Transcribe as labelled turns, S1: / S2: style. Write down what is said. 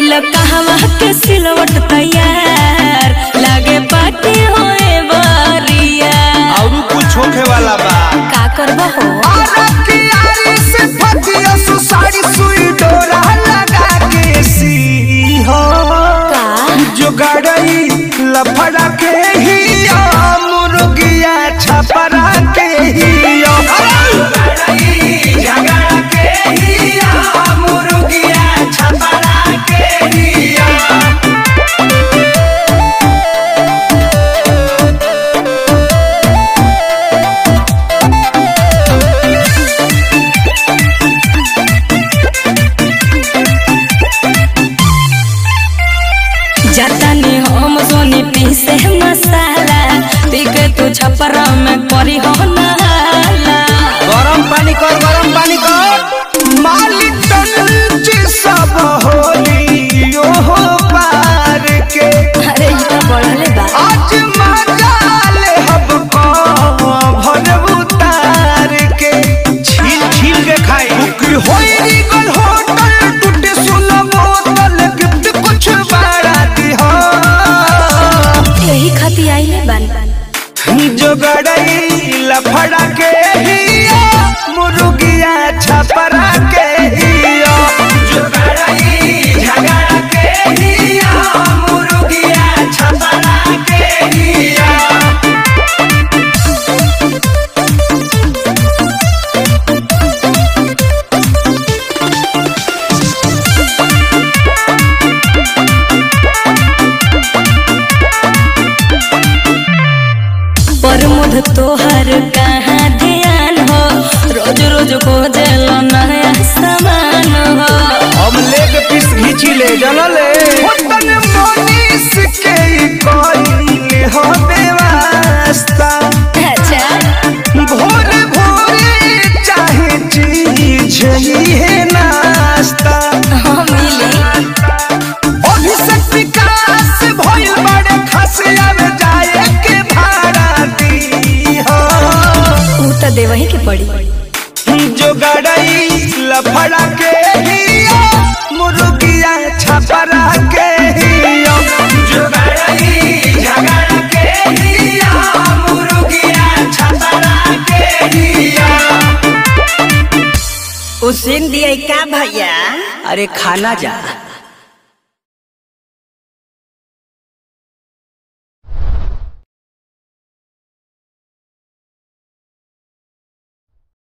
S1: कैलो कहवा के सिलवट तैयार? लगे बाटे होए बारिया
S2: और कुछ होखे वाला बा।
S1: का करबो हो? जाता हम सोनी पीसे मसाला। पी तू छपरा में करी हो नाला।
S2: गरम पानी कर गरम पानी कर। मालिक तनुज सब होली ओ हो पार के।
S1: अरे ई तो बढ़ले बा।
S2: आज मजाले हब को भर उतार के। छील छील के खाई। होई। रिगल होटल गड़ई लफड़ा के
S1: मुध तोहर कहाँ ध्यान हो? रोज रोज को जलो नया समान हो।
S2: हम लेग पीस घीची ले जलले होतन मोनीस के कोई हो बेवास्ता।
S1: ऊ तो देवही के पड़ी।
S2: जो गड़ई लफड़ा के हिया मुर्गिया छपरा के हिया। जो गड़ई झगड़ा के हिया मुर्गिया छपरा के हिया।
S1: उस दिन दिया का भैया?
S2: अरे खाना जा।